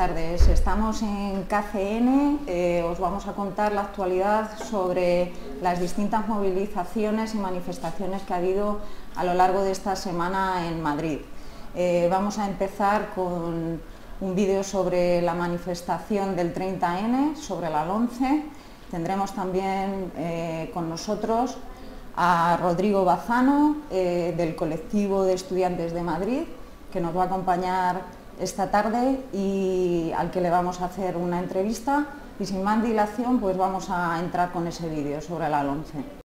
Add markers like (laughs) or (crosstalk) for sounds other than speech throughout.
Tardes, estamos en KCN, eh, os vamos a contar la actualidad sobre las distintas movilizaciones y manifestaciones que ha habido a lo largo de esta semana en Madrid. Eh, vamos a empezar con un vídeo sobre la manifestación del 30N, sobre la 11. Tendremos también eh, con nosotros a Rodrigo Bazano, del colectivo de estudiantes de Madrid, que nos va a acompañar esta tarde y al que le vamos a hacer una entrevista y sin más dilación pues vamos a entrar con ese vídeo sobre la 11.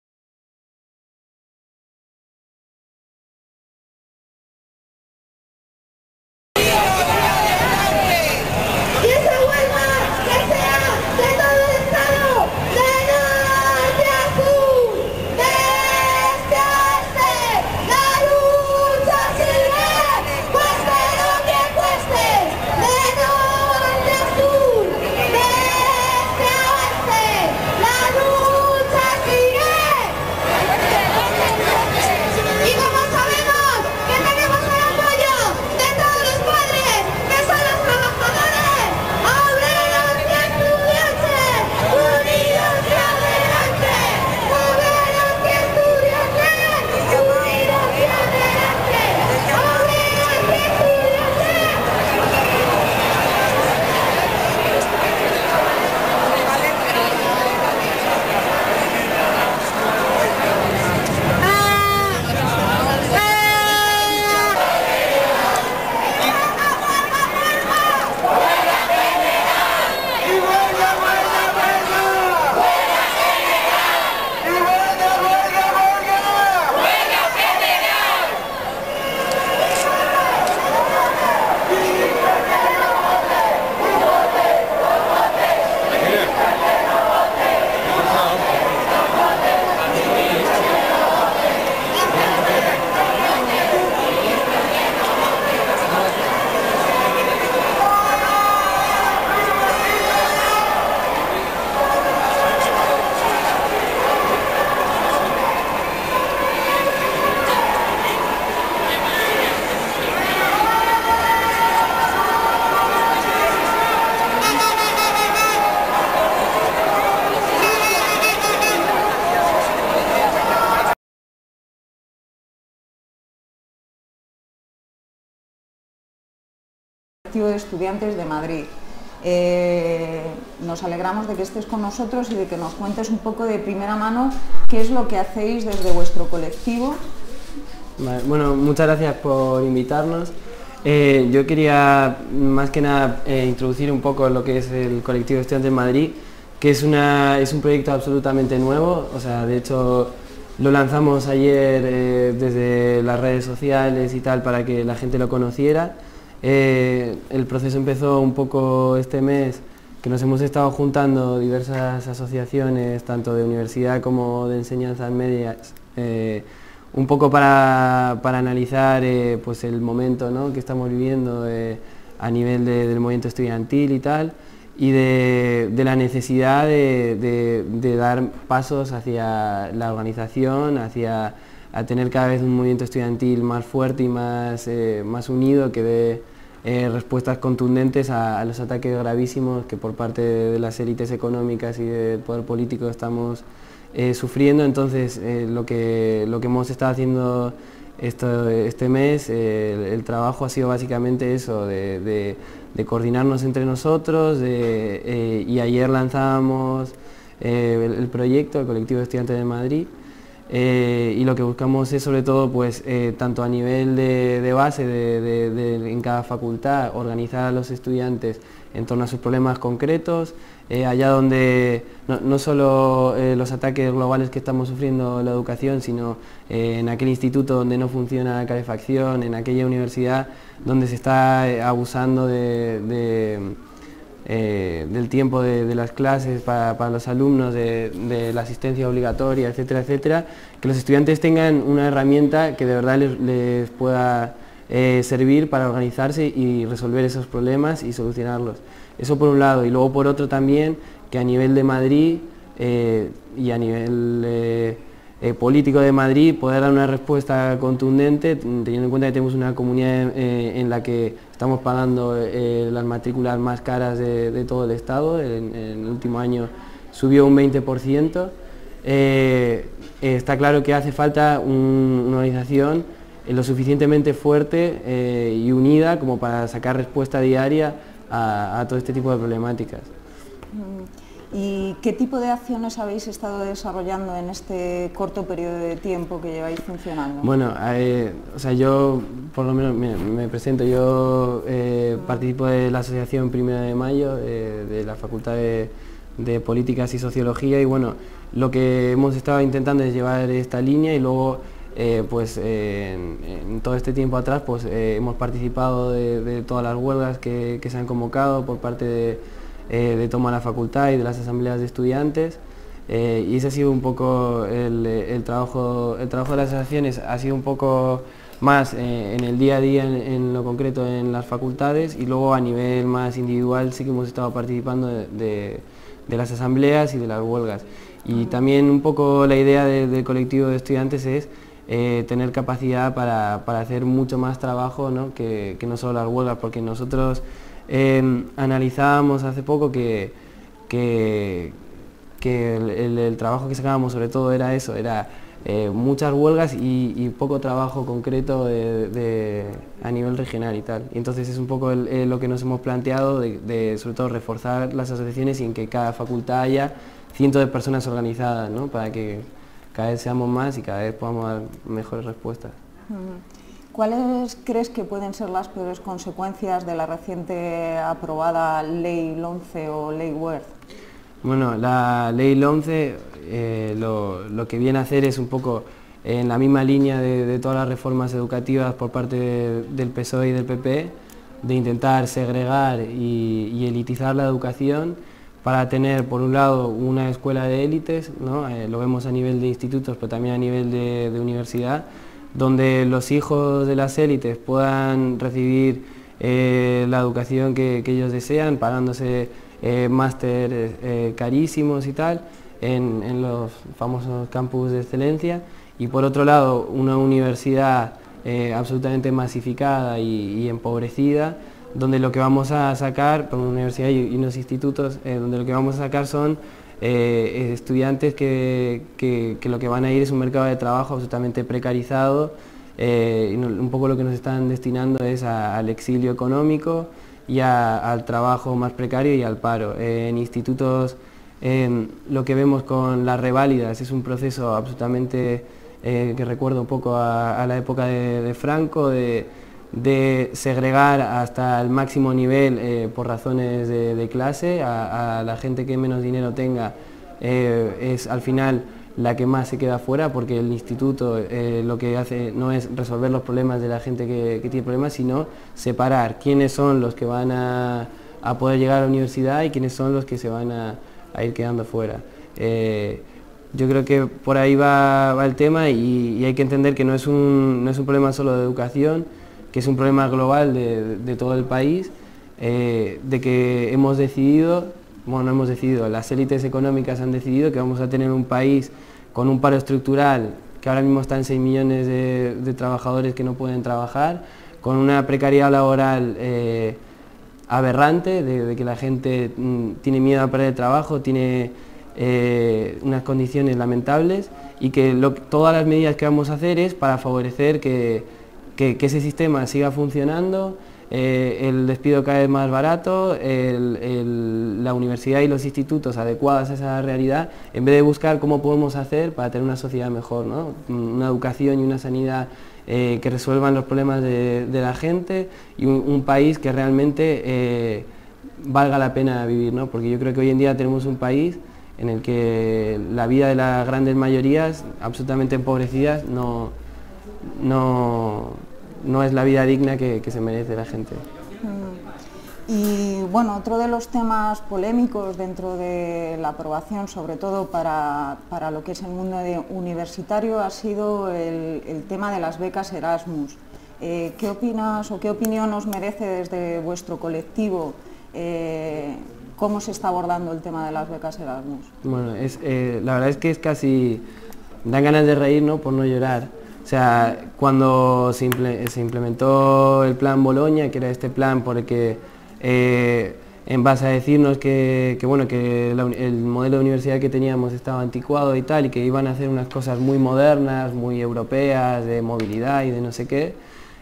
Estudiantes de Madrid. Eh, nos alegramos de que estés con nosotros y de que nos cuentes un poco de primera mano qué es lo que hacéis desde vuestro colectivo. bueno, muchas gracias por invitarnos. Eh, yo quería más que nada eh, introducir un poco lo que es el colectivo Estudiantes de Madrid, que es, una, es un proyecto absolutamente nuevo, o sea, de hecho lo lanzamos ayer desde las redes sociales y tal para que la gente lo conociera. Eh, el proceso empezó un poco este mes, que nos hemos estado juntando diversas asociaciones, tanto de universidad como de enseñanzas medias, eh, un poco para, analizar eh, pues el momento que estamos viviendo a nivel del movimiento estudiantil y tal, y de, la necesidad de, dar pasos hacia la organización, hacia tener cada vez un movimiento estudiantil más fuerte y más, más unido que dé eh, respuestas contundentes a, los ataques gravísimos que por parte de, las élites económicas y del poder político estamos eh, sufriendo. Entonces, eh, lo, que, lo que hemos estado haciendo este mes, el, trabajo ha sido básicamente eso, de, coordinarnos entre nosotros y ayer lanzábamos el, el proyecto, el colectivo de estudiantes de Madrid, eh, y lo que buscamos es sobre todo, pues, eh, tanto a nivel de, base en cada facultad, organizar a los estudiantes en torno a sus problemas concretos, eh, allá donde no, solo los ataques globales que estamos sufriendo en la educación, sino en aquel instituto donde no funciona la calefacción, en aquella universidad donde se está abusando de eh, del tiempo de, las clases para, los alumnos, de, la asistencia obligatoria, etcétera, etcétera, que los estudiantes tengan una herramienta que de verdad les, pueda eh, servir para organizarse y resolver esos problemas y solucionarlos. Eso por un lado, y luego por otro también que a nivel de Madrid eh, y a nivel político de Madrid poder dar una respuesta contundente, teniendo en cuenta que tenemos una comunidad en la que estamos pagando las matrículas más caras de, todo el Estado, en, el último año subió un 20%. está claro que hace falta una organización lo suficientemente fuerte y unida como para sacar respuesta diaria a, todo este tipo de problemáticas. ¿Y qué tipo de acciones habéis estado desarrollando en este corto periodo de tiempo que lleváis funcionando? Bueno, o sea, yo por lo menos me, presento, yo eh, participo de la Asociación Primera de Mayo eh, de la Facultad de, Políticas y Sociología y bueno, lo que hemos estado intentando es llevar esta línea y luego eh, pues en, todo este tiempo atrás pues hemos participado de, todas las huelgas que, se han convocado por parte de, eh, de Toma la Facultad y de las asambleas de estudiantes. Y ese ha sido un poco el, trabajo, el trabajo de las asociaciones, ha sido un poco más en el día a día, en, lo concreto en las facultades. Y luego a nivel más individual sí que hemos estado participando de, las asambleas y de las huelgas. Y también un poco la idea del colectivo de estudiantes es eh, tener capacidad para, hacer mucho más trabajo Que, no solo las huelgas, porque nosotros analizábamos hace poco que, que, el, trabajo que sacábamos sobre todo era eso, era eh, muchas huelgas y, poco trabajo concreto a nivel regional y tal. Y entonces es un poco lo que nos hemos planteado de, sobre todo reforzar las asociaciones y en que cada facultad haya cientos de personas organizadas para que cada vez seamos más y cada vez podamos dar mejores respuestas. ¿Cuáles crees que pueden ser las peores consecuencias de la reciente aprobada Ley 11 o Ley WERD? Bueno, la Ley 11 eh, lo, que viene a hacer es un poco en la misma línea de, todas las reformas educativas por parte del PSOE y del PP, de intentar segregar y elitizar la educación para tener por un lado una escuela de élites, eh, lo vemos a nivel de institutos pero también a nivel de, universidad, donde los hijos de las élites puedan recibir eh, la educación que, ellos desean, pagándose eh, másteres carísimos y tal, en, los famosos campus de excelencia, y por otro lado una universidad absolutamente masificada y empobrecida, donde lo que vamos a sacar, por una universidad y, unos institutos, eh, donde lo que vamos a sacar son eh, estudiantes que, lo que van a ir es un mercado de trabajo absolutamente precarizado eh, un poco lo que nos están destinando es al exilio económico y al trabajo más precario y al paro. en institutos lo que vemos con las reválidas es un proceso absolutamente que recuerda un poco a, la época de Franco, de, de segregar hasta el máximo nivel eh, por razones de, clase, a, la gente que menos dinero tenga eh, es al final la que más se queda fuera porque el instituto eh, lo que hace no es resolver los problemas de la gente que, tiene problemas, sino separar quiénes son los que van a, poder llegar a la universidad y quiénes son los que se van a, ir quedando fuera. yo creo que por ahí va, el tema y, hay que entender que no es un, no es un problema solo de educación, que es un problema global de, todo el país, eh, de que hemos decidido, bueno, no hemos decidido, las élites económicas han decidido que vamos a tener un país con un paro estructural que ahora mismo está en 6 millones de, trabajadores que no pueden trabajar, con una precariedad laboral eh, aberrante, de, que la gente mm, tiene miedo a perder el trabajo, tiene eh, unas condiciones lamentables y que todas las medidas que vamos a hacer es para favorecer que que, ese sistema siga funcionando, eh, el despido vez más barato, la universidad y los institutos adecuados a esa realidad, en vez de buscar cómo podemos hacer para tener una sociedad mejor, una educación y una sanidad eh, que resuelvan los problemas de, la gente y un, país que realmente eh, valga la pena vivir, porque yo creo que hoy en día tenemos un país en el que la vida de las grandes mayorías, absolutamente empobrecidas, no, no, no es la vida digna que, se merece la gente. Mm. Y bueno, otro de los temas polémicos dentro de la aprobación, sobre todo para, lo que es el mundo universitario, ha sido el, tema de las becas Erasmus. Eh, ¿Qué opinas o qué opinión os merece desde vuestro colectivo? Eh, ¿Cómo se está abordando el tema de las becas Erasmus? Bueno, es, eh, la verdad es que es casi, dan ganas de reír, ¿no? Por no llorar O sea, cuando se, implementó el plan Boloña, que era este plan porque eh, en base a decirnos que, bueno, que el modelo de universidad que teníamos estaba anticuado y tal, y que iban a hacer unas cosas muy modernas, muy europeas, de movilidad y de no sé qué,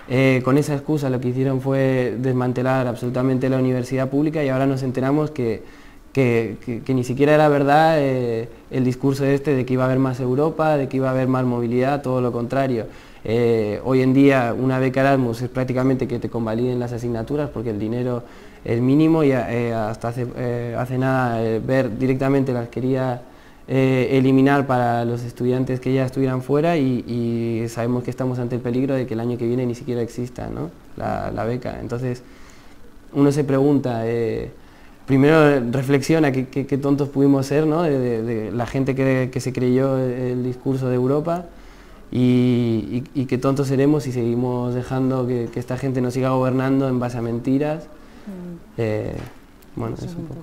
eh, con esa excusa lo que hicieron fue desmantelar absolutamente la universidad pública y ahora nos enteramos que, que, ni siquiera era verdad eh, el discurso este de que iba a haber más Europa, de que iba a haber más movilidad, todo lo contrario. Eh, hoy en día una beca Erasmus es prácticamente que te convaliden las asignaturas porque el dinero es mínimo y eh, hasta hace, hace nada ver directamente las quería eliminar para los estudiantes que ya estuvieran fuera y, sabemos que estamos ante el peligro de que el año que viene ni siquiera exista la, beca. Entonces uno se pregunta, primero reflexiona qué, tontos pudimos ser, ¿no? de, la gente que, se creyó el discurso de Europa y, qué tontos seremos si seguimos dejando que, esta gente nos siga gobernando en base a mentiras. Mm. Eh, bueno, es un poco.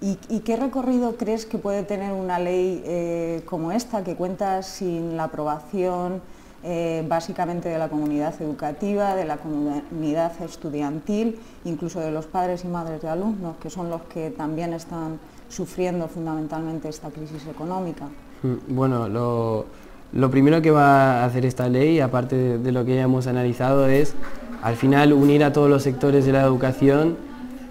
¿Y, qué recorrido crees que puede tener una ley eh, como esta, que cuenta sin la aprobación eh, básicamente de la comunidad educativa, de la comunidad estudiantil, incluso de los padres y madres de alumnos, que son los que también están sufriendo fundamentalmente esta crisis económica. Mm, bueno, lo, primero que va a hacer esta ley, aparte de, lo que ya hemos analizado, es al final unir a todos los sectores de la educación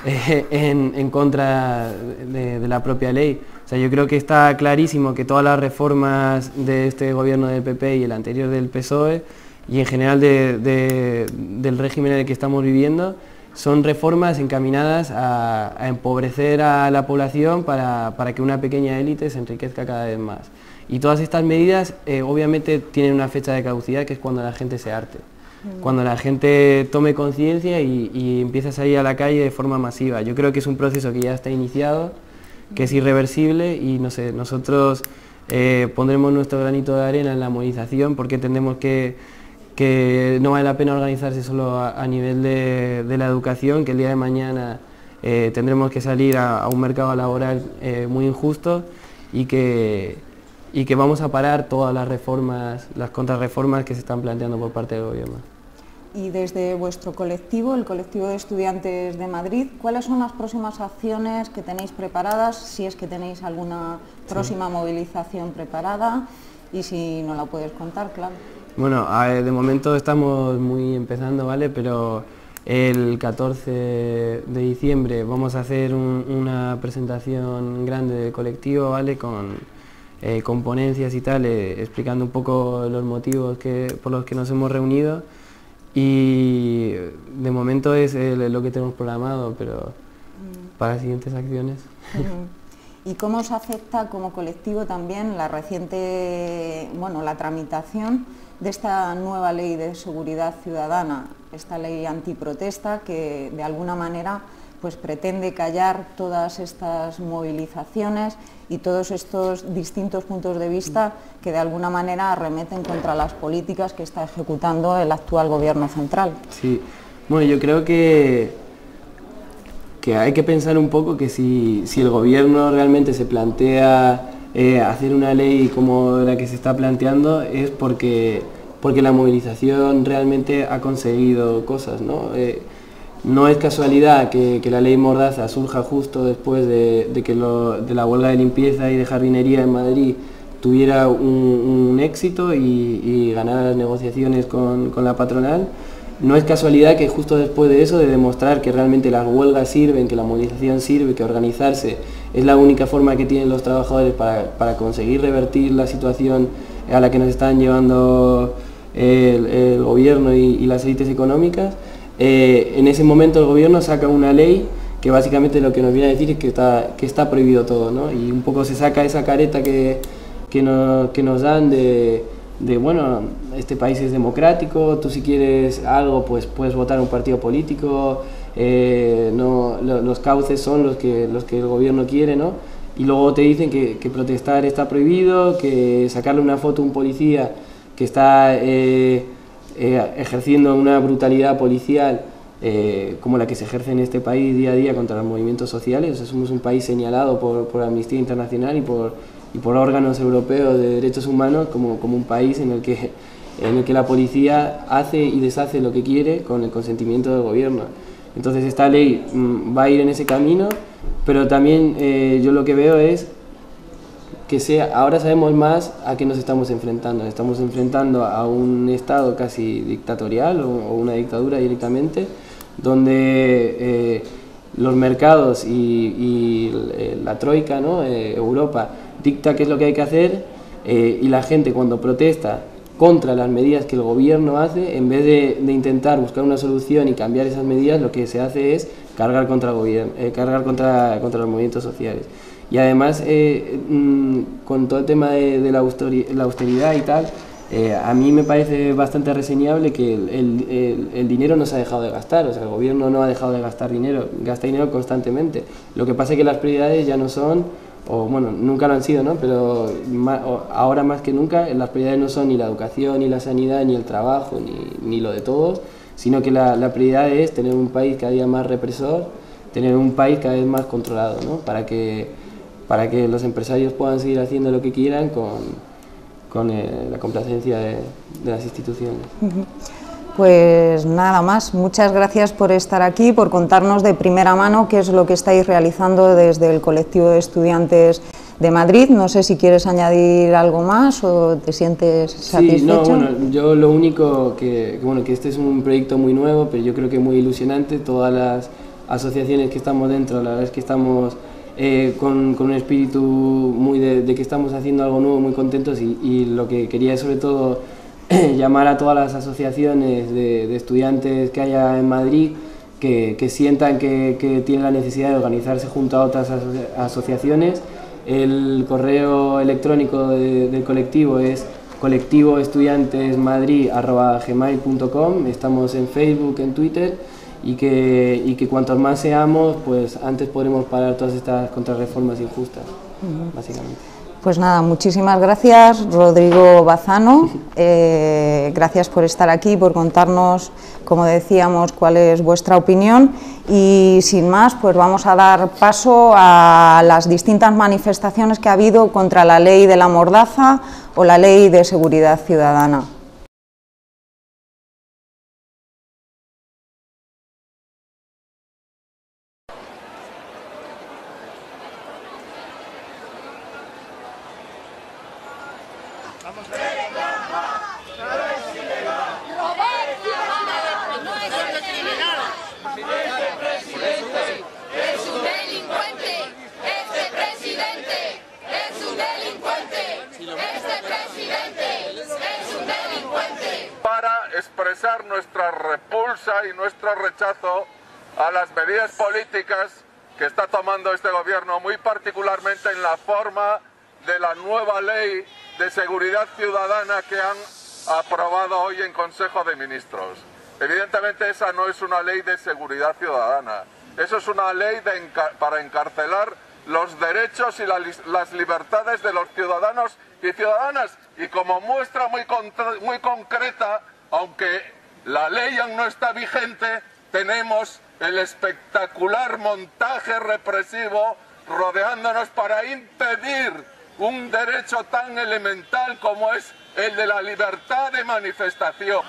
eh, en, contra de la propia ley. O sea, yo creo que está clarísimo que todas las reformas de este gobierno del PP y el anterior del PSOE y en general del régimen en el que estamos viviendo son reformas encaminadas a, empobrecer a la población para, que una pequeña élite se enriquezca cada vez más. Y todas estas medidas eh, obviamente tienen una fecha de caducidad que es cuando la gente se arte. Mm. Cuando la gente tome conciencia y, y empiece a salir a la calle de forma masiva. Yo creo que es un proceso que ya está iniciado que es irreversible y no sé, nosotros eh, pondremos nuestro granito de arena en la movilización porque entendemos que, que no vale la pena organizarse solo a, nivel de, la educación, que el día de mañana eh, tendremos que salir a, un mercado laboral eh, muy injusto y que, y que vamos a parar todas las reformas, las contrarreformas que se están planteando por parte del gobierno y desde vuestro colectivo, el colectivo de estudiantes de Madrid, ¿cuáles son las próximas acciones que tenéis preparadas, si es que tenéis alguna próxima movilización preparada y si no la puedes contar, claro? Bueno, de momento estamos muy empezando, ¿vale? Pero el 14 de diciembre vamos a hacer una presentación grande de colectivo, ¿vale? Con, eh, ponencias y tal, eh, explicando un poco los motivos que, por los que nos hemos reunido y de momento es lo que tenemos programado, pero mm. para siguientes acciones. (laughs) ¿Y cómo os afecta como colectivo también la reciente, bueno, la tramitación de esta nueva ley de seguridad ciudadana, esta ley antiprotesta que de alguna manera pues pretende callar todas estas movilizaciones y todos estos distintos puntos de vista que de alguna manera arremeten contra las políticas que está ejecutando el actual gobierno central. Sí, bueno, yo creo que, que hay que pensar un poco que si, el gobierno realmente se plantea eh, hacer una ley como la que se está planteando es porque, porque la movilización realmente ha conseguido cosas, ¿no? Eh, no es casualidad que, la ley Mordaza surja justo después de, que de la huelga de limpieza y de jardinería en Madrid tuviera un, éxito y, ganara las negociaciones con, la patronal. No es casualidad que justo después de eso, de demostrar que realmente las huelgas sirven, que la movilización sirve, que organizarse es la única forma que tienen los trabajadores para, conseguir revertir la situación a la que nos están llevando el, gobierno y las élites económicas, eh, en ese momento el gobierno saca una ley que básicamente lo que nos viene a decir es que está, que está prohibido todo, ¿no? Y un poco se saca esa careta que, que, nos dan de, bueno, este país es democrático, tú si quieres algo, pues puedes votar un partido político, eh, no, los cauces son los que, los que el gobierno quiere, ¿no? Y luego te dicen que, protestar está prohibido, que sacarle una foto a un policía que está... Eh, eh, ejerciendo una brutalidad policial eh, como la que se ejerce en este país día a día contra los movimientos sociales. somos un país señalado por, por Amnistía Internacional y por, y por órganos europeos de derechos humanos como, como un país en el que en el que la policía hace y deshace lo que quiere con el consentimiento del gobierno. Entonces esta ley mm, va a ir en ese camino, pero también eh, yo lo que veo es que sea, ahora sabemos más a qué nos estamos enfrentando. Estamos enfrentando a un Estado casi dictatorial o, una dictadura directamente, donde eh, los mercados y, eh, la troika, ¿no? Europa, dicta qué es lo que hay que hacer y la gente cuando protesta contra las medidas que el gobierno hace, en vez de, intentar buscar una solución y cambiar esas medidas, lo que se hace es cargar contra, el gobierno, eh, cargar contra, contra los movimientos sociales. Y además, eh, mm, con todo el tema de, la, austeridad y tal, eh, a mí me parece bastante reseñable que el, dinero no se ha dejado de gastar, o sea, el gobierno no ha dejado de gastar dinero, gasta dinero constantemente. Lo que pasa es que las prioridades ya no son o bueno, nunca lo han sido, ¿no? Pero ahora más que nunca las prioridades no son ni la educación, ni la sanidad, ni el trabajo, ni, ni lo de todos, sino que la, la, prioridad es tener un país cada día más represor, tener un país cada vez más controlado, ¿no? Para que, para que los empresarios puedan seguir haciendo lo que quieran con, con eh, la complacencia de, de las instituciones. Pues nada más, muchas gracias por estar aquí, por contarnos de primera mano qué es lo que estáis realizando desde el colectivo de estudiantes de Madrid. No sé si quieres añadir algo más o te sientes satisfecho. Sí, no, bueno, yo lo único que, bueno, que este es un proyecto muy nuevo, pero yo creo que muy ilusionante. Todas las asociaciones que estamos dentro, la verdad es que estamos eh, con, con, un espíritu muy de, que estamos haciendo algo nuevo, muy contentos y, y lo que quería es sobre todo (clears throat) llamar a todas las asociaciones de, estudiantes que haya en Madrid que, sientan que, tienen la necesidad de organizarse junto a otras asociaciones. El correo electrónico del colectivo es colectivoestudiantesmadrid.gmail.com Estamos en Facebook, en Twitter y que, y que cuantos más seamos, pues antes podremos parar todas estas contrarreformas injustas, básicamente. Pues nada, muchísimas gracias Rodrigo Bazano, (laughs) eh, gracias por estar aquí, por contarnos, como decíamos, cuál es vuestra opinión y sin más, pues vamos a dar paso a las distintas manifestaciones que ha habido contra la ley de la mordaza o la ley de seguridad ciudadana. nuestra repulsa y nuestro rechazo a las medidas políticas que este gobierno, muy particularmente en la forma de la nueva ley de seguridad ciudadana que han aprobado hoy en Consejo de Ministros. Evidentemente esa no es una ley de seguridad ciudadana, eso es una ley para encarcelar los derechos y las libertades de los ciudadanos y ciudadanas. Y como muestra muy, muy concreta, aunque la ley aún no está vigente, tenemos el espectacular montaje represivo rodeándonos para impedir un derecho tan elemental como es el de la libertad de manifestación.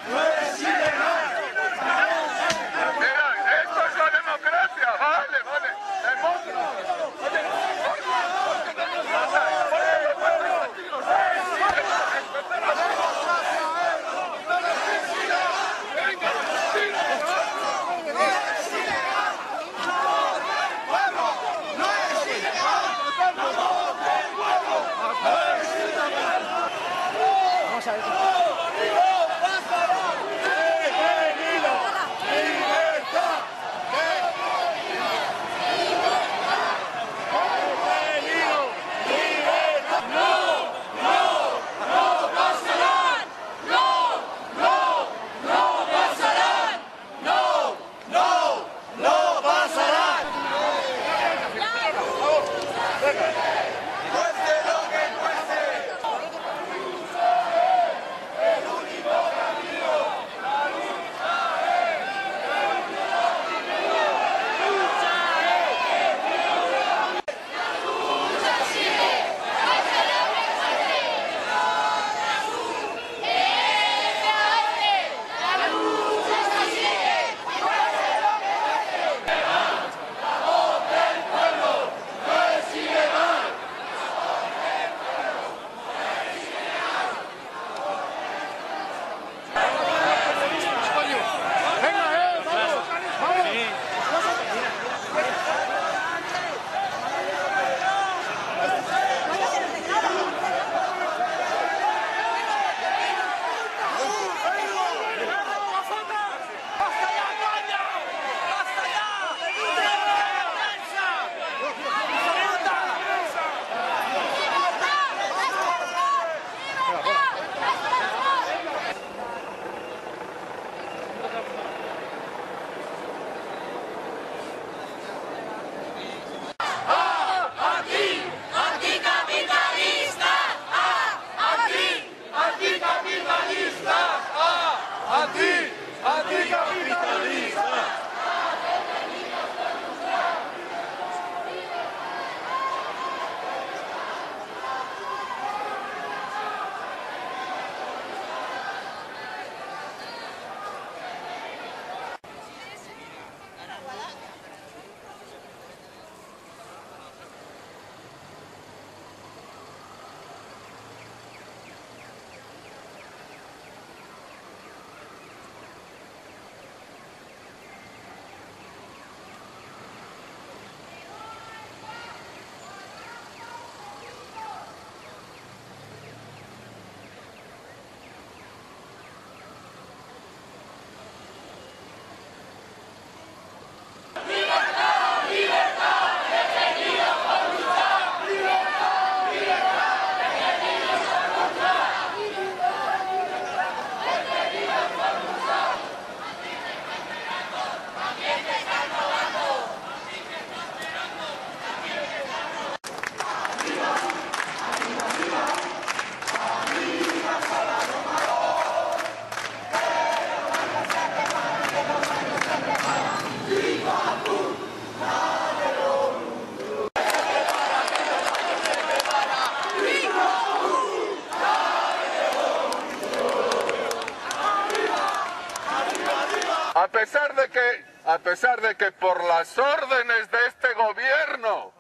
Las órdenes de este gobierno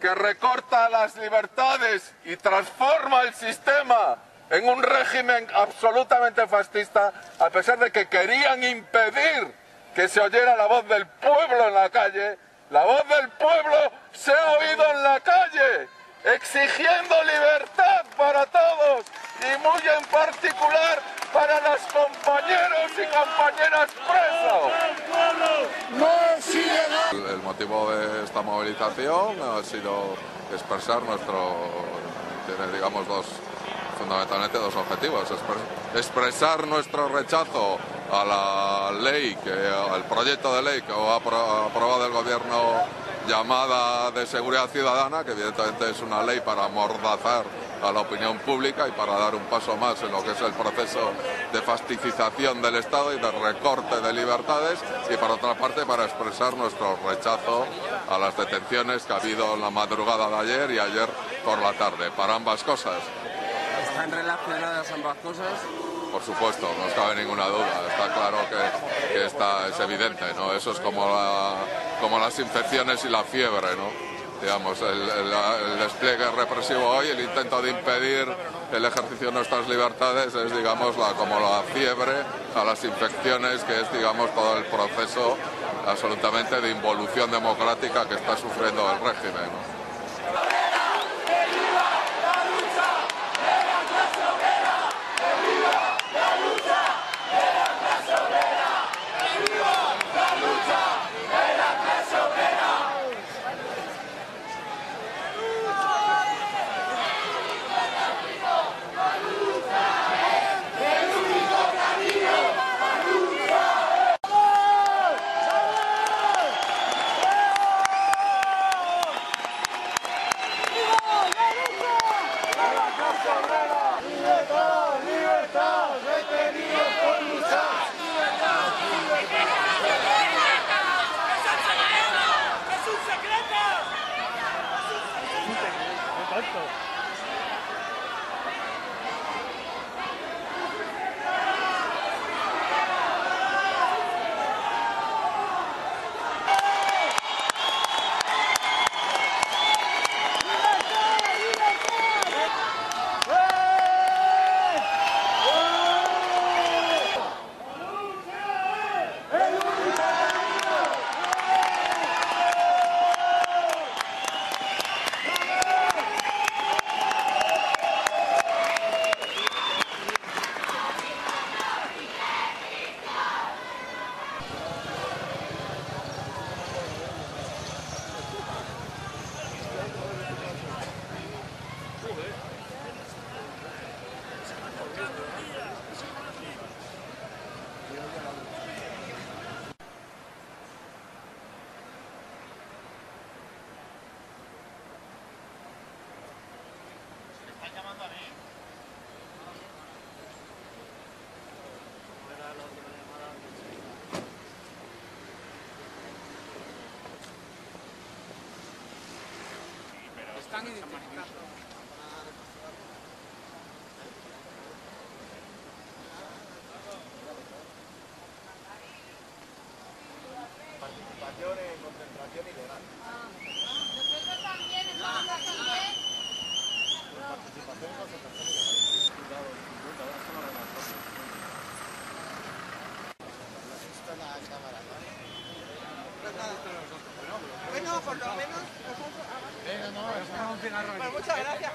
que recorta las libertades y transforma el sistema en un régimen absolutamente fascista, a pesar de que querían impedir que se oyera la voz del pueblo en la calle, la voz del pueblo se ha oído en la calle, exigiendo libertad para todos y muy en particular para los compañeros y compañeras presos. El, motivo de esta movilización ha sido expresar nuestro, tiene digamos dos, fundamentalmente dos objetivos, expresar nuestro rechazo a la ley, al proyecto de ley que ha aprobado el gobierno llamada de seguridad ciudadana, que evidentemente es una ley para amordazar a la opinión pública y para dar un paso más en lo que es el proceso de fasticización del Estado y de recorte de libertades y por otra parte para expresar nuestro rechazo a las detenciones que ha habido en la madrugada de ayer y ayer por la tarde. Para ambas cosas. ¿Están relacionadas ambas cosas? Por supuesto, no cabe ninguna duda. Está claro que, está, es evidente, ¿no? Eso es como, como las infecciones y la fiebre, ¿no? Digamos, el, despliegue represivo hoy, el intento de impedir el ejercicio de nuestras libertades es, digamos, la, como la fiebre a las infecciones, que es, digamos, todo el proceso absolutamente de involución democrática que está sufriendo el régimen. Están identificando. Participación en concentración. Bueno, por lo menos muchas gracias.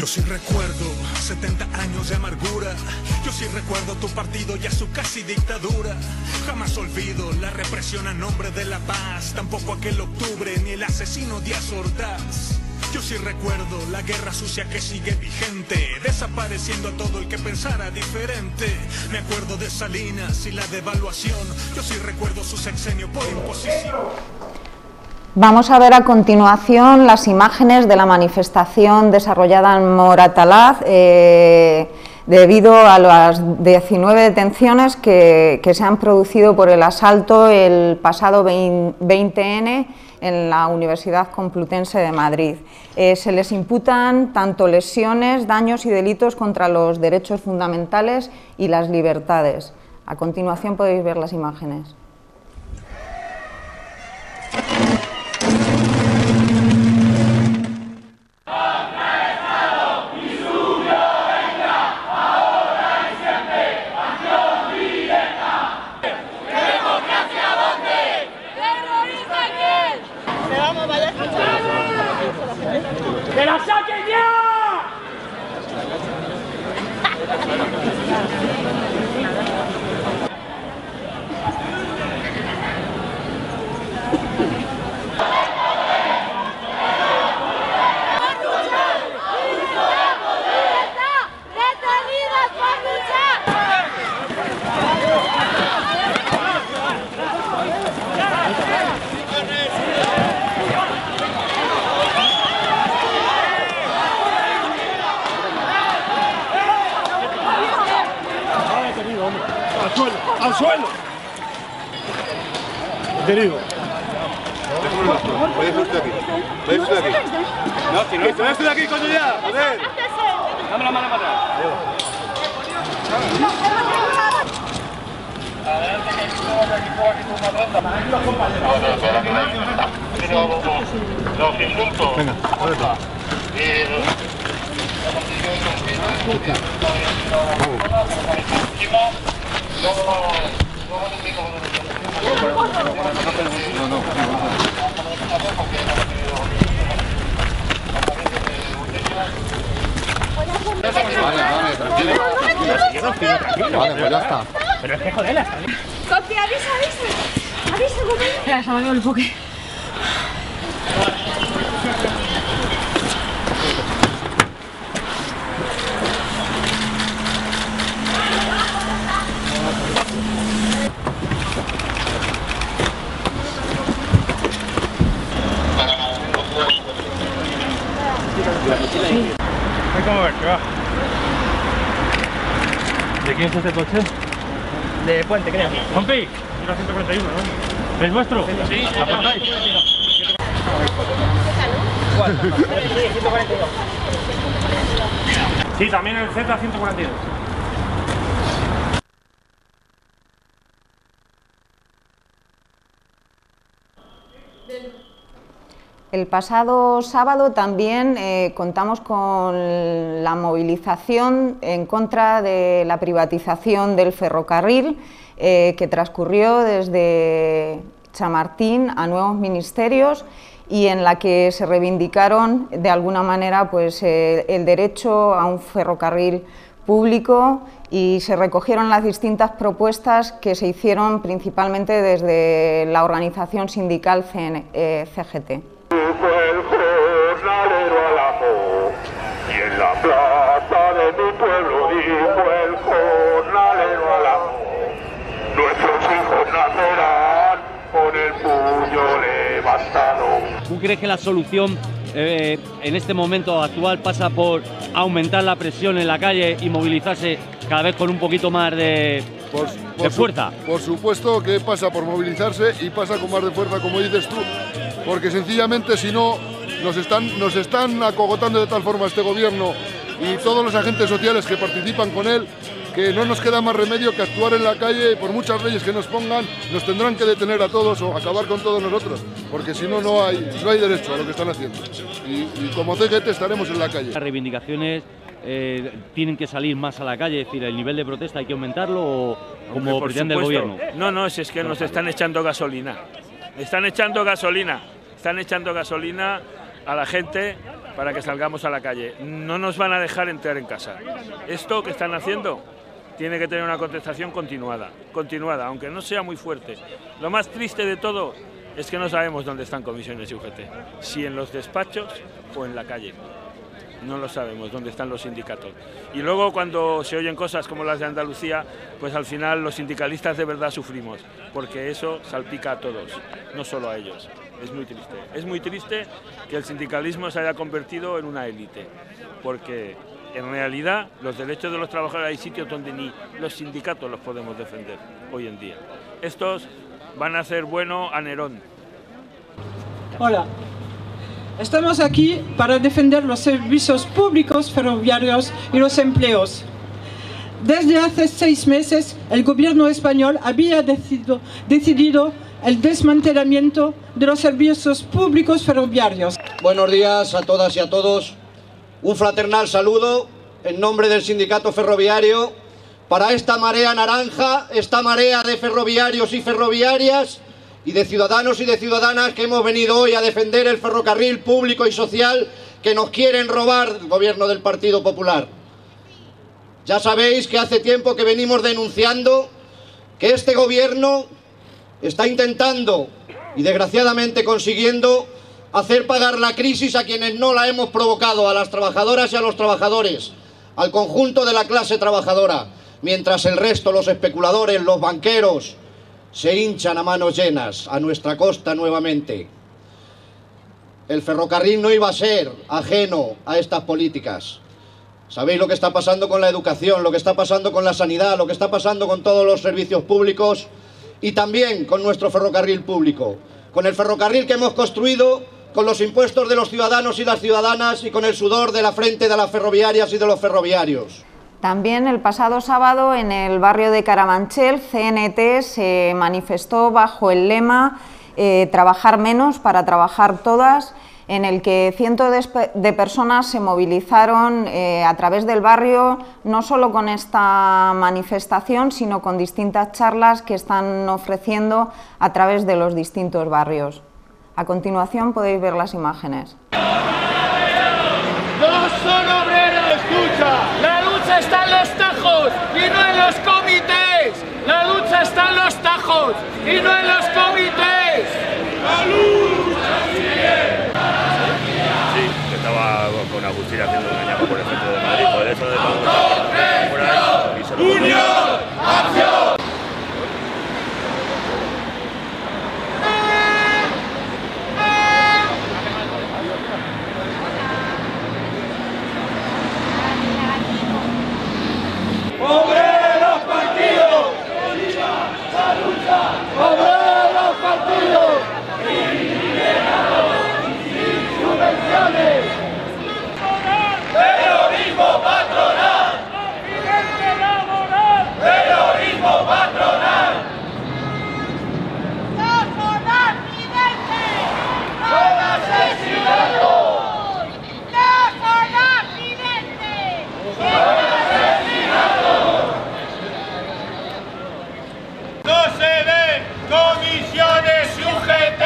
Yo sí recuerdo 70 años de amargura. Yo sí recuerdo tu partido y a su casi dictadura. Jamás olvido la represión a nombre de la paz. Tampoco aquel octubre ni el asesino Díaz Ordaz. Yo sí recuerdo la guerra sucia que sigue vigente, desapareciendo a todo el que pensara diferente. Me acuerdo de Salinas y la devaluación. Yo sí recuerdo su sexenio por imposición. Vamos a ver a continuación las imágenes de la manifestación desarrollada en Moratalaz eh, debido a las 19 detenciones que, se han producido por el asalto el pasado 20N en la Universidad Complutense de Madrid. Eh, se les imputan tanto lesiones, daños y delitos contra los derechos fundamentales y las libertades. A continuación podéis ver las imágenes. Avisa, avisa. Copi. Espera, se me olvidó el poke. Ven cómo ver, que va. ¿De quién es este coche? De puente, creo. ¡Compi! Era 141, ¿no? ¿Es vuestro? Sí. ¿La apuntáis? Sí, también el Z142. El pasado sábado también eh, contamos con la movilización en contra de la privatización del ferrocarril eh, que transcurrió desde Chamartín a nuevos ministerios y en la que se reivindicaron de alguna manera pues, eh, el derecho a un ferrocarril público y se recogieron las distintas propuestas que se hicieron principalmente desde la organización sindical CN, eh, CGT. ¿Tú crees que la solución eh, en este momento actual pasa por aumentar la presión en la calle y movilizarse cada vez con un poquito más de, Por, de por su- fuerza? por supuesto que pasa por movilizarse y pasa con más de fuerza, como dices tú, porque sencillamente si no nos están, nos están acogotando de tal forma este gobierno y todos los agentes sociales que participan con él que no nos queda más remedio que actuar en la calle, por muchas leyes que nos pongan, nos tendrán que detener a todos o acabar con todos nosotros, porque si no, no hay, no hay derecho a lo que están haciendo. Y, y como CGT estaremos en la calle. Las reivindicaciones eh, tienen que salir más a la calle, es decir, el nivel de protesta hay que aumentarlo o como Por pretende el gobierno. No, no, si es que nos están echando gasolina. Están echando gasolina. Están echando gasolina a la gente para que salgamos a la calle. No nos van a dejar entrar en casa. Esto que están haciendo tiene que tener una contestación continuada, continuada, aunque no sea muy fuerte. Lo más triste de todo es que no sabemos dónde están comisiones y UGT, si en los despachos o en la calle. No lo sabemos dónde están los sindicatos. Y luego cuando se oyen cosas como las de Andalucía, pues al final los sindicalistas de verdad sufrimos, porque eso salpica a todos, no solo a ellos. Es muy triste. Es muy triste que el sindicalismo se haya convertido en una élite, porque en realidad los derechos de los trabajadores hay sitios donde ni los sindicatos los podemos defender hoy en día. Estos van a hacer bueno a Nerón. Hola, estamos aquí para defender los servicios públicos ferroviarios y los empleos. Desde hace seis meses, el gobierno español había decidido, decidido el desmantelamiento de los servicios públicos ferroviarios. Buenos días a todas y a todos. Un fraternal saludo en nombre del sindicato ferroviario para esta marea naranja, esta marea de ferroviarios y ferroviarias y de ciudadanos y de ciudadanas que hemos venido hoy a defender el ferrocarril público y social que nos quieren robar el gobierno del Partido Popular. Ya sabéis que hace tiempo que venimos denunciando que este gobierno está intentando y desgraciadamente consiguiendo hacer pagar la crisis a quienes no la hemos provocado, a las trabajadoras y a los trabajadores, al conjunto de la clase trabajadora, mientras el resto, los especuladores, los banqueros, se hinchan a manos llenas a nuestra costa nuevamente. El ferrocarril no iba a ser ajeno a estas políticas. Sabéis lo que está pasando con la educación, lo que está pasando con la sanidad, lo que está pasando con todos los servicios públicos y también con nuestro ferrocarril público. Con el ferrocarril que hemos construido, con los impuestos de los ciudadanos y las ciudadanas y con el sudor de la frente de las ferroviarias y de los ferroviarios. También el pasado sábado en el barrio de Carabanchel, CNT se manifestó bajo el lema eh, Trabajar menos para trabajar todas, en el que cientos de, personas se movilizaron eh, a través del barrio, no solo con esta manifestación, sino con distintas charlas que están ofreciendo a través de los distintos barrios. A continuación podéis ver las imágenes. ¡No son obreros! ¡Escucha! La lucha está en los tajos y no en los comités. La lucha está en los tajos y no en los comités. ¡La lucha sigue! Sí, que estaba con Agustín haciendo un añaco por el centro de Madrid. Por eso de todo. ¡Unión! ¡Acción! ¡Obreros partidos! ¡La lucha! ¡Obreros partidos! ¡Sin subvenciones! ¡Terrorismo patronal! ¡Terrorismo patronal! ¡Son asesinatos! No se ven comisiones UGT,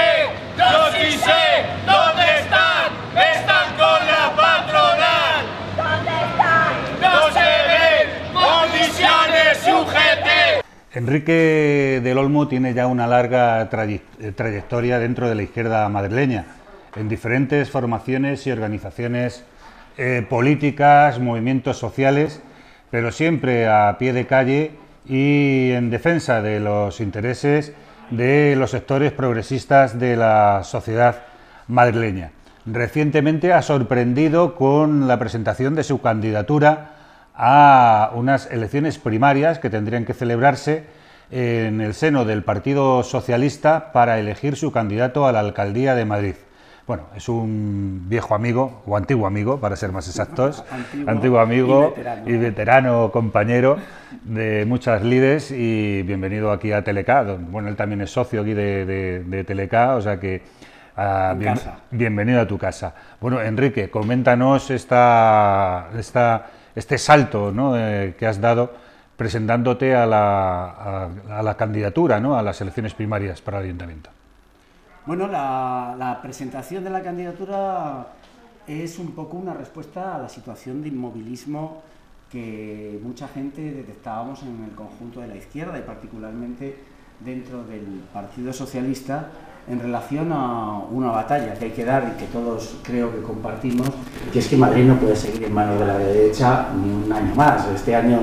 yo sí sé dónde están, están con la patronal. ¿Dónde están? No se ven comisiones UGT. Enrique del Olmo tiene ya una larga eh, trayectoria dentro de la izquierda madrileña, en diferentes formaciones y organizaciones eh, políticas, movimientos sociales, pero siempre a pie de calle y en defensa de los intereses de los sectores progresistas de la sociedad madrileña. Recientemente ha sorprendido con la presentación de su candidatura a unas elecciones primarias que tendrían que celebrarse en el seno del Partido Socialista para elegir su candidato a la alcaldía de Madrid. Bueno, es un viejo amigo, o antiguo amigo, para ser más exactos, (laughs) Antiguo antiguo amigo y veterano. y veterano compañero de muchas lides y bienvenido aquí a Teleca. Bueno, él también es socio aquí de, de, de Teleca, o sea que ah, bien- bienvenido a tu casa. Bueno, Enrique, coméntanos esta, esta, este salto ¿no? eh, que has dado presentándote a la, a, la candidatura, ¿no? a las elecciones primarias para el ayuntamiento. Bueno, la presentación de la candidatura es un poco una respuesta a la situación de inmovilismo que mucha gente detectábamos en el conjunto de la izquierda y particularmente dentro del Partido Socialista en relación a una batalla que hay que dar y que todos creo que compartimos, que es que Madrid no puede seguir en manos de la derecha ni un año más. Este año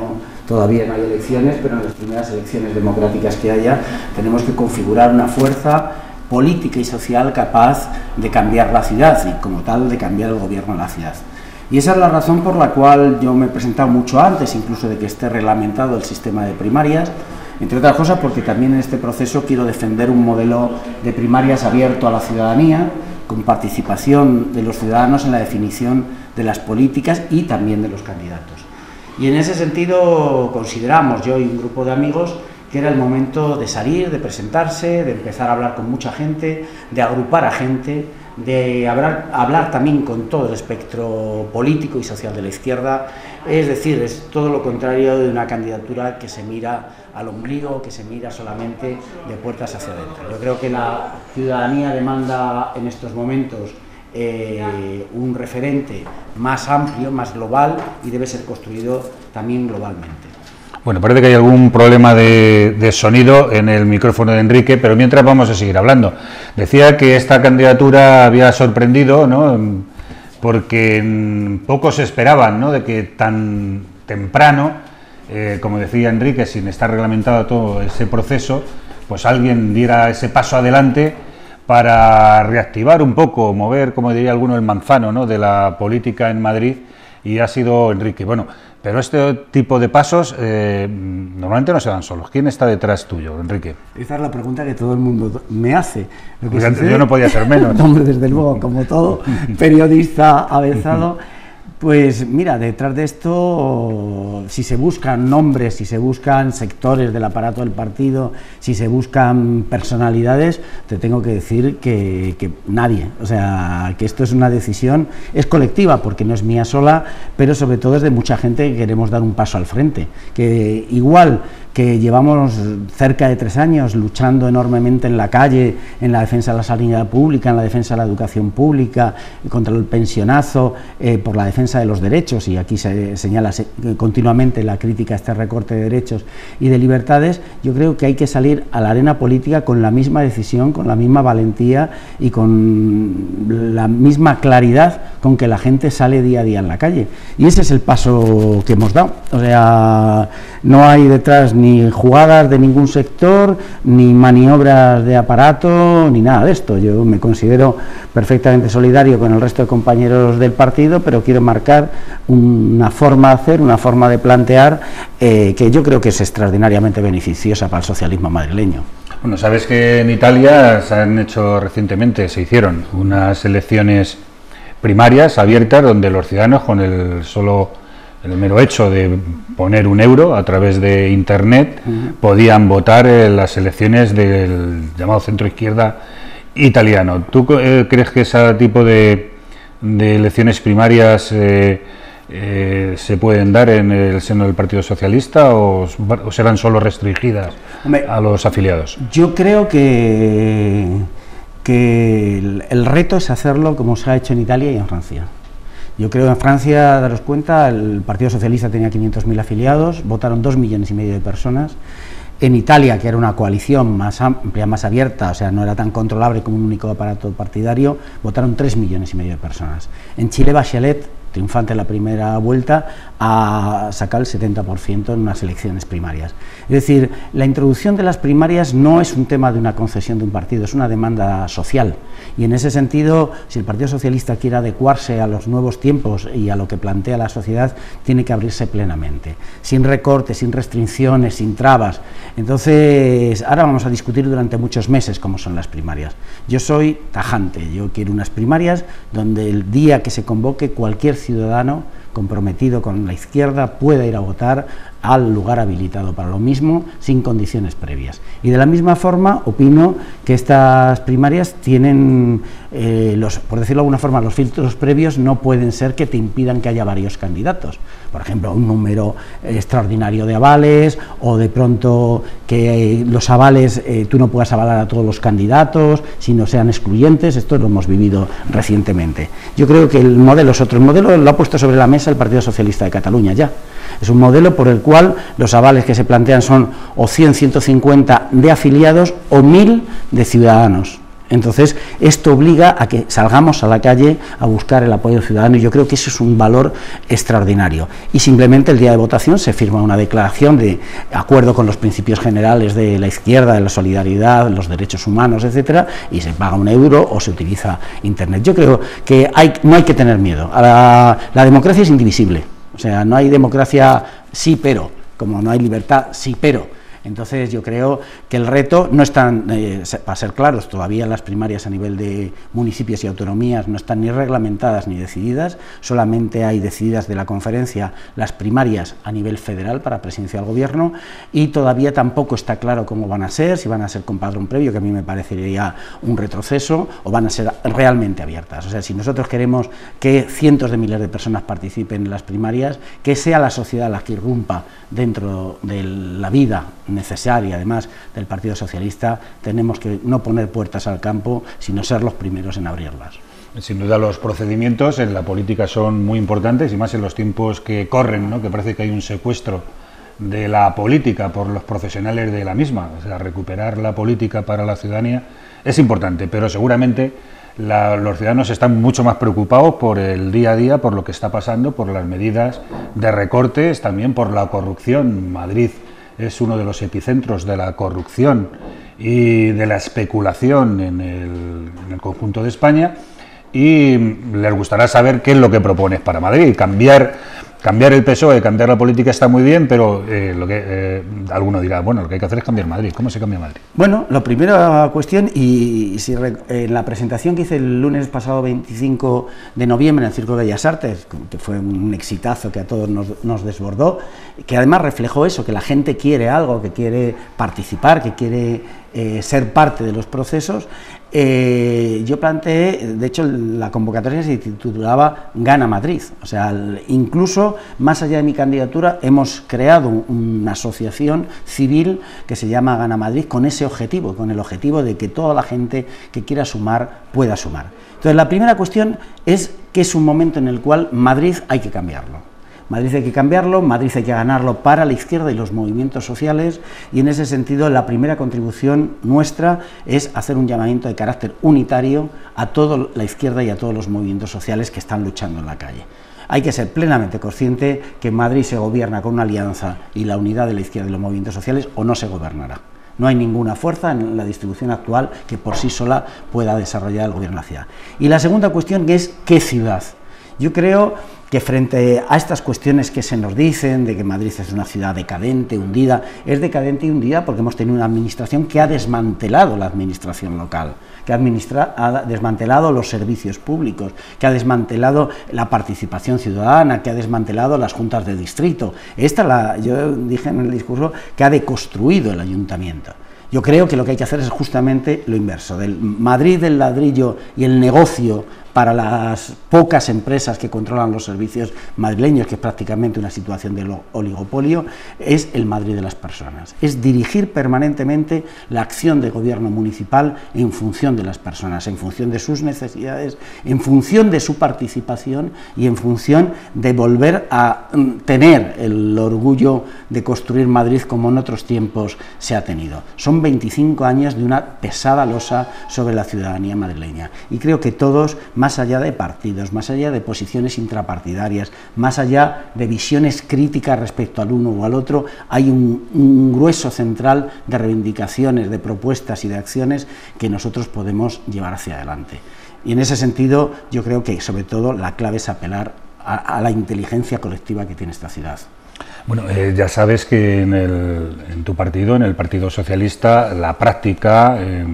todavía no hay elecciones, pero en las primeras elecciones democráticas que haya tenemos que configurar una fuerza política y social capaz de cambiar la ciudad y como tal de cambiar el gobierno de la ciudad. Y esa es la razón por la cual yo me he presentado mucho antes, incluso de que esté reglamentado el sistema de primarias, entre otras cosas porque también en este proceso quiero defender un modelo de primarias abierto a la ciudadanía, con participación de los ciudadanos en la definición de las políticas y también de los candidatos. Y en ese sentido consideramos yo y un grupo de amigos que era el momento de salir, de presentarse, de empezar a hablar con mucha gente, de agrupar a gente, de hablar, hablar también con todo el espectro político y social de la izquierda, es decir, es todo lo contrario de una candidatura que se mira al ombligo, que se mira solamente de puertas hacia adentro. Yo creo que la ciudadanía demanda en estos momentos eh, un referente más amplio, más global y debe ser construido también globalmente. Bueno, parece que hay algún problema de, sonido en el micrófono de Enrique, pero mientras vamos a seguir hablando. Decía que esta candidatura había sorprendido, ¿no? Porque pocos esperaban, ¿no? De que tan temprano, eh, como decía Enrique, sin estar reglamentado todo ese proceso, pues alguien diera ese paso adelante para reactivar un poco, mover, como diría alguno, el manzano, ¿no? De la política en Madrid y ha sido Enrique. Bueno, pero este tipo de pasos eh, normalmente no se dan solos. ¿Quién está detrás tuyo, Enrique? Esa es la pregunta que todo el mundo me hace. yo no podía ser menos. (laughs) Hombre, desde luego, como todo (laughs) periodista avanzado. Pues mira, detrás de esto, si se buscan nombres, si se buscan sectores del aparato del partido, si se buscan personalidades, te tengo que decir que, nadie. O sea, que esto es una decisión, es colectiva porque no es mía sola, pero sobre todo es de mucha gente que queremos dar un paso al frente. Que igual que llevamos cerca de tres años luchando enormemente en la calle, en la defensa de la sanidad pública, en la defensa de la educación pública, contra el pensionazo, eh, por la defensa de los derechos, y aquí se señala continuamente la crítica a este recorte de derechos y de libertades, yo creo que hay que salir a la arena política con la misma decisión, con la misma valentía y con la misma claridad con que la gente sale día a día en la calle. Y ese es el paso que hemos dado. O sea, no hay detrás ni jugadas de ningún sector, ni maniobras de aparato, ni nada de esto. Yo me considero perfectamente solidario con el resto de compañeros del partido, pero quiero marcar una forma de hacer, una forma de plantear eh, que yo creo que es extraordinariamente beneficiosa para el socialismo madrileño. Bueno, sabes que en Italia se han hecho recientemente, se hicieron unas elecciones primarias abiertas donde los ciudadanos con el solo el mero hecho de poner un euro a través de Internet, podían votar en las elecciones del llamado centro izquierda italiano. ¿Tú eh, crees que ese tipo de, elecciones primarias eh, eh, se pueden dar en el seno del Partido Socialista o, serán solo restringidas a los afiliados? Yo creo que, que el reto es hacerlo como se ha hecho en Italia y en Francia. Yo creo que en Francia, daros cuenta, el Partido Socialista tenía 500.000 afiliados, votaron 2 millones y medio de personas. En Italia, que era una coalición más amplia, más abierta, o sea, no era tan controlable como un único aparato partidario, votaron 3 millones y medio de personas. En Chile, Bachelet triunfante la primera vuelta a sacar el 70% en unas elecciones primarias. Es decir, la introducción de las primarias no es un tema de una concesión de un partido, es una demanda social. Y en ese sentido, si el Partido Socialista quiere adecuarse a los nuevos tiempos y a lo que plantea la sociedad, tiene que abrirse plenamente, sin recortes, sin restricciones, sin trabas. Entonces, ahora vamos a discutir durante muchos meses cómo son las primarias. Yo soy tajante, yo quiero unas primarias donde el día que se convoque cualquier ciudadano comprometido con la izquierda pueda ir a votar al lugar habilitado para lo mismo sin condiciones previas. Y de la misma forma opino que estas primarias tienen, eh, los, por decirlo de alguna forma, los filtros previos no pueden ser que te impidan que haya varios candidatos. Por ejemplo, un número extraordinario de avales o de pronto que los avales eh, tú no puedas avalar a todos los candidatos si no sean excluyentes. Esto lo hemos vivido recientemente. Yo creo que el modelo es otro. El modelo lo ha puesto sobre la mesa el Partido Socialista de Cataluña ya. Es un modelo por el cual los avales que se plantean son o 100, 150 de afiliados o 1000 de ciudadanos. Entonces, esto obliga a que salgamos a la calle a buscar el apoyo ciudadano y yo creo que eso es un valor extraordinario. Y simplemente el día de votación se firma una declaración de acuerdo con los principios generales de la izquierda, de la solidaridad, los derechos humanos, etcétera, y se paga un euro o se utiliza Internet. Yo creo que no hay que tener miedo. la democracia es indivisible. O sea, no hay democracia sí, pero, como no hay libertad sí, pero entonces yo creo que el reto no están, eh, para ser claros, todavía las primarias a nivel de municipios y autonomías no están ni reglamentadas ni decididas, solamente hay decididas de la conferencia las primarias a nivel federal para presidencia del gobierno y todavía tampoco está claro cómo van a ser, si van a ser con padrón previo, que a mí me parecería un retroceso, o van a ser realmente abiertas. O sea, si nosotros queremos que cientos de miles de personas participen en las primarias, que sea la sociedad la que irrumpa dentro de la vida necesaria, además del Partido Socialista, tenemos que no poner puertas al campo, sino ser los primeros en abrirlas. Sin duda los procedimientos en la política son muy importantes y más en los tiempos que corren, ¿no? que parece que hay un secuestro de la política por los profesionales de la misma. O sea, recuperar la política para la ciudadanía es importante, pero seguramente los ciudadanos están mucho más preocupados por el día a día, por lo que está pasando, por las medidas de recortes, también por la corrupción. Madrid es uno de los epicentros de la corrupción y de la especulación en el, conjunto de España. Y les gustará saber qué es lo que propones para Madrid, cambiar cambiar el PSOE, cambiar la política está muy bien, pero eh, lo que eh, alguno dirá, bueno, lo que hay que hacer es cambiar Madrid. ¿Cómo se cambia Madrid? Bueno, la primera cuestión, y si en la presentación que hice el lunes pasado 25 de noviembre en el Circo de Bellas Artes, que fue un exitazo que a todos nos, desbordó, que además reflejó eso, que la gente quiere algo, que quiere participar, que quiere eh, ser parte de los procesos, eh, yo planteé, de hecho la convocatoria se titulaba Gana Madrid, o sea, incluso más allá de mi candidatura hemos creado una asociación civil que se llama Gana Madrid con ese objetivo, con el objetivo de que toda la gente que quiera sumar pueda sumar. Entonces la primera cuestión es que es un momento en el cual Madrid hay que cambiarlo. Madrid hay que cambiarlo, Madrid hay que ganarlo para la izquierda y los movimientos sociales y en ese sentido la primera contribución nuestra es hacer un llamamiento de carácter unitario a toda la izquierda y a todos los movimientos sociales que están luchando en la calle. Hay que ser plenamente consciente que Madrid se gobierna con una alianza y la unidad de la izquierda y los movimientos sociales o no se gobernará. No hay ninguna fuerza en la distribución actual que por sí sola pueda desarrollar el gobierno de la ciudad. Y la segunda cuestión es qué ciudad. Yo creo que frente a estas cuestiones que se nos dicen de que Madrid es una ciudad decadente, hundida, es decadente y hundida porque hemos tenido una administración que ha desmantelado la administración local, que ha, desmantelado los servicios públicos, que ha desmantelado la participación ciudadana, que ha desmantelado las juntas de distrito. Esta, la, yo dije en el discurso, que ha deconstruido el ayuntamiento. Yo creo que lo que hay que hacer es justamente lo inverso, del Madrid del ladrillo y el negocio para las pocas empresas que controlan los servicios madrileños, que es prácticamente una situación de oligopolio, es el Madrid de las personas. Es dirigir permanentemente la acción de gobierno municipal en función de las personas, en función de sus necesidades, en función de su participación y en función de volver a mm, tener el orgullo de construir Madrid como en otros tiempos se ha tenido. Son 25 años de una pesada losa sobre la ciudadanía madrileña y creo que todos más allá de partidos, más allá de posiciones intrapartidarias, más allá de visiones críticas respecto al uno o al otro, hay un, grueso central de reivindicaciones, de propuestas y de acciones que nosotros podemos llevar hacia adelante. Y en ese sentido yo creo que sobre todo la clave es apelar a, la inteligencia colectiva que tiene esta ciudad. Bueno, eh, ya sabes que en, tu partido, en el Partido Socialista, la práctica, eh,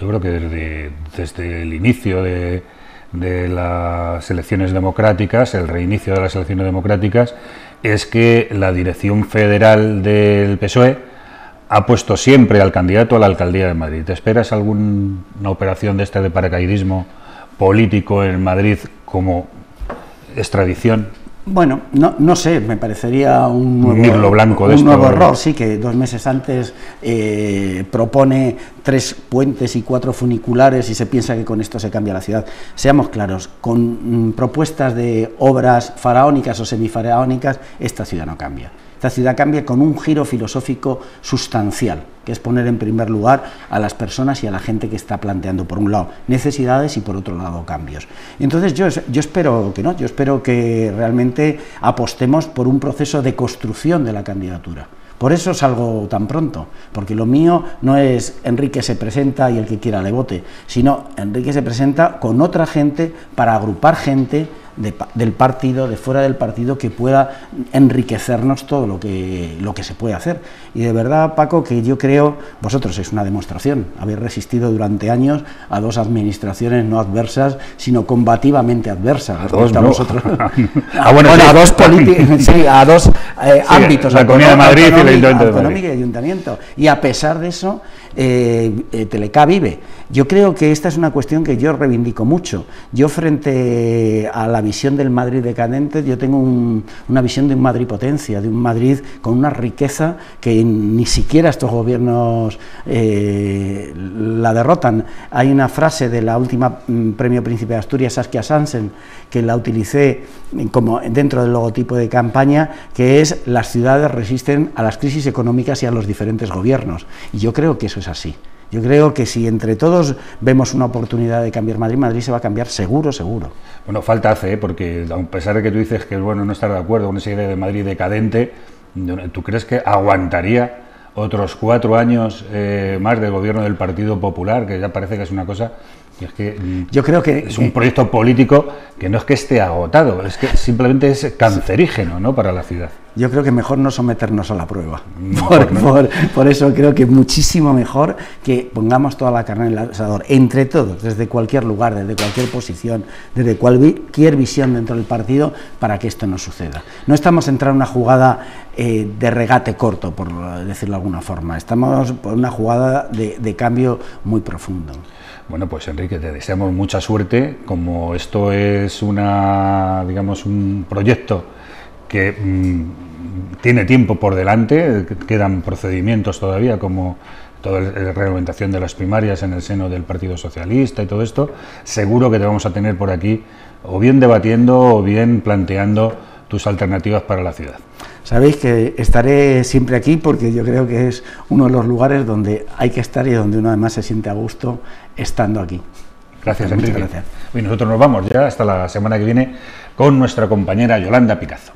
yo creo que desde el inicio de, de las elecciones democráticas, el reinicio de las elecciones democráticas, es que la dirección federal del PSOE ha puesto siempre al candidato a la alcaldía de Madrid. ¿Te esperas alguna operación de este de paracaidismo político en Madrid como extradición? Bueno, no, no sé, me parecería un nuevo, blanco un nuevo error, sí, que dos meses antes eh, propone tres puentes y cuatro funiculares y se piensa que con esto se cambia la ciudad. Seamos claros, con mm, propuestas de obras faraónicas o semifaraónicas, esta ciudad no cambia. Esta ciudad cambia con un giro filosófico sustancial que es poner en primer lugar a las personas y a la gente que está planteando, por un lado, necesidades y por otro lado, cambios. Entonces yo, yo espero que no, yo espero que realmente apostemos por un proceso de construcción de la candidatura. Por eso salgo tan pronto, porque lo mío no es Enrique se presenta y el que quiera le vote, sino Enrique se presenta con otra gente para agrupar gente del partido, de fuera del partido, que pueda enriquecernos todo lo que, lo que se puede hacer. Y de verdad, Paco, que yo creo, vosotros es una demostración, habéis resistido durante años a dos administraciones no adversas, sino combativamente adversas. A dos, no. vosotros. (laughs) Ah, bueno, sí. a dos, (laughs) sí, a dos eh, Sí, ámbitos. la Comunidad de Madrid y el Ayuntamiento de y ayuntamiento. Y a pesar de eso, eh, eh, Teleca vive. Yo creo que esta es una cuestión que yo reivindico mucho. Yo frente a la visión del Madrid decadente, yo tengo un- una visión de un Madrid potencia, de un Madrid con una riqueza que ni siquiera estos gobiernos eh, la derrotan. Hay una frase de la última mm, premio Príncipe de Asturias, Saskia Sansen, que la utilicé como dentro del logotipo de campaña, que es las ciudades resisten a las crisis económicas y a los diferentes gobiernos. Y yo creo que eso es así. Yo creo que si entre todos vemos una oportunidad de cambiar Madrid, Madrid se va a cambiar seguro, seguro. Bueno, falta hace, ¿eh? porque a pesar de que tú dices que bueno no estar de acuerdo con esa idea de Madrid decadente, ¿tú crees que aguantaría otros cuatro años eh, más de gobierno del Partido Popular? Que ya parece que es una cosa es que Yo creo que es un proyecto político que no es que esté agotado, es que simplemente es cancerígeno ¿no? para la ciudad. Yo creo que mejor no someternos a la prueba. Mejor, (laughs) Por, ¿no? por- por eso creo que muchísimo mejor que pongamos toda la carne en el asador, entre todos, desde cualquier lugar, desde cualquier posición, desde cualquier visión dentro del partido, para que esto no suceda. No estamos entrando en una jugada eh, de regate corto, por decirlo de alguna forma. Estamos por una jugada de, de cambio muy profundo. Bueno, pues Enrique, te deseamos mucha suerte. Como esto es una, digamos, un proyecto que mm, tiene tiempo por delante, que- quedan procedimientos todavía, como toda la reglamentación de las primarias en el seno del Partido Socialista y todo esto, seguro que te vamos a tener por aquí, o bien debatiendo o bien planteando tus alternativas para la ciudad. Sabéis que estaré siempre aquí porque yo creo que es uno de los lugares donde hay que estar y donde uno además se siente a gusto estando aquí. Gracias, Muchas Enrique. gracias. Y nosotros nos vamos ya hasta la semana que viene con nuestra compañera Yolanda Picazo.